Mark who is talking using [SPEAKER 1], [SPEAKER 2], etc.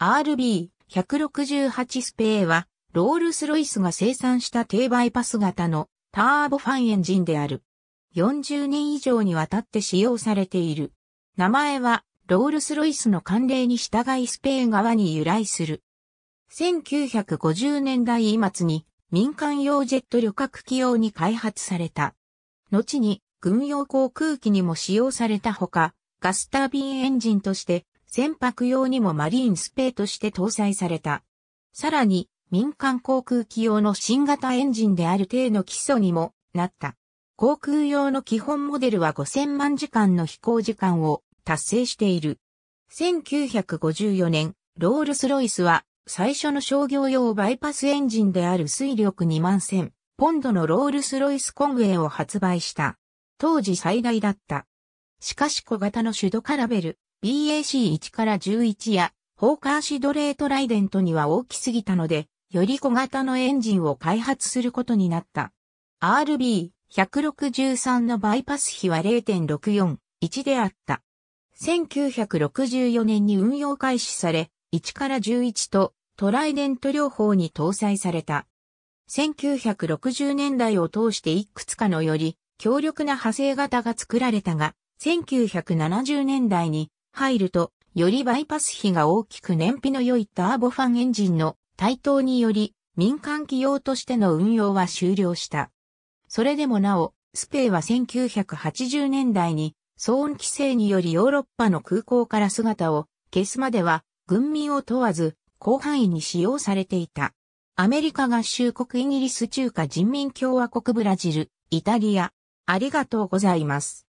[SPEAKER 1] RB168 スペーは、ロールスロイスが生産した低バイパス型のターボファンエンジンである。40年以上にわたって使用されている。名前は、ロールスロイスの慣例に従いスペー側に由来する。1950年代末に民間用ジェット旅客機用に開発された。後に軍用航空機にも使用されたほか、ガスタービンエンジンとして船舶用にもマリーンスペイとして搭載された。さらに民間航空機用の新型エンジンである程の基礎にもなった。航空用の基本モデルは5000万時間の飛行時間を達成している。1954年、ロールスロイスは最初の商業用バイパスエンジンである水力2万1000ポンドのロールスロイスコンウェイを発売した。当時最大だった。しかし小型のシュドカラベル BAC1 から11やホーカーシドレートライデントには大きすぎたので、より小型のエンジンを開発することになった。RB163 のバイパス比は0.641であった。1964年に運用開始され、1から11とトライデント両方に搭載された。1960年代を通していくつかのより強力な派生型が作られたが、1970年代に入ると、よりバイパス比が大きく燃費の良いターボファンエンジンの台頭により民間企業としての運用は終了した。それでもなお、スペイは1980年代に騒音規制によりヨーロッパの空港から姿を消すまでは軍民を問わず広範囲に使用されていた。アメリカ合衆国イギリス中華人民共和国ブラジル、イタリア。ありがとうございます。